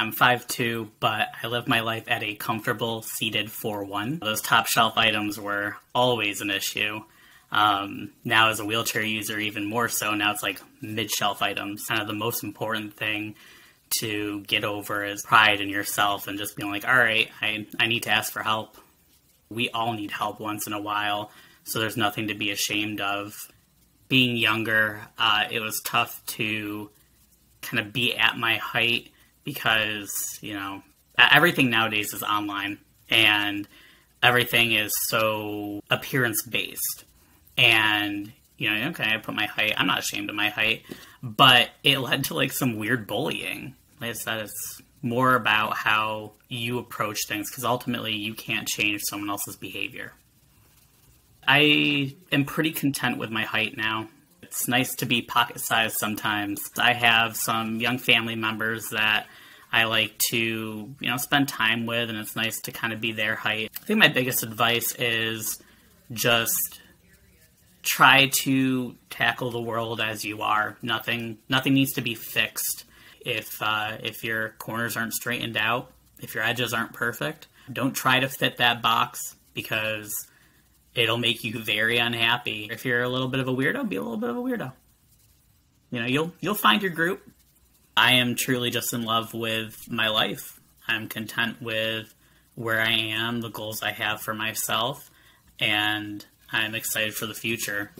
I'm 5'2", but I live my life at a comfortable seated 4'1". Those top shelf items were always an issue. Um, now, as a wheelchair user, even more so. Now it's like mid shelf items. Kind of the most important thing to get over is pride in yourself and just being like, all right, I, I need to ask for help. We all need help once in a while, so there's nothing to be ashamed of. Being younger, uh, it was tough to kind of be at my height because, you know, everything nowadays is online and everything is so appearance based. And, you know, okay, I put my height, I'm not ashamed of my height, but it led to like some weird bullying. Like I said, it's more about how you approach things because ultimately you can't change someone else's behavior. I am pretty content with my height now. It's nice to be pocket sized sometimes. I have some young family members that I like to, you know, spend time with, and it's nice to kind of be their height. I think my biggest advice is just try to tackle the world as you are. Nothing, nothing needs to be fixed. If uh, if your corners aren't straightened out, if your edges aren't perfect, don't try to fit that box because it'll make you very unhappy. If you're a little bit of a weirdo, be a little bit of a weirdo. You know, you'll you'll find your group. I am truly just in love with my life. I'm content with where I am, the goals I have for myself, and I'm excited for the future.